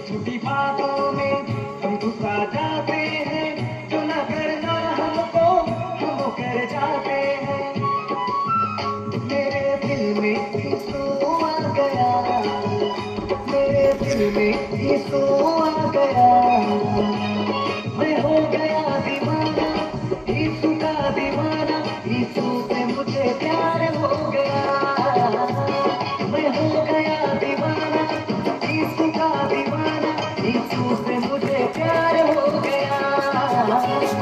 छोटी बातों में हम गुस्सा जाते हैं, जो न करना हमको, हम कर जाते हैं। मेरे दिल में आ गया, मेरे दिल में आ गया। मैं हो गया दीवाना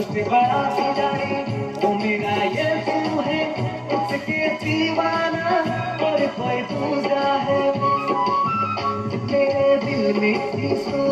मुझसे बड़ा सितारे तो मेरा ये तू है, इसके दीवाना, और कोई दूसरा है। मेरे दिल में इसको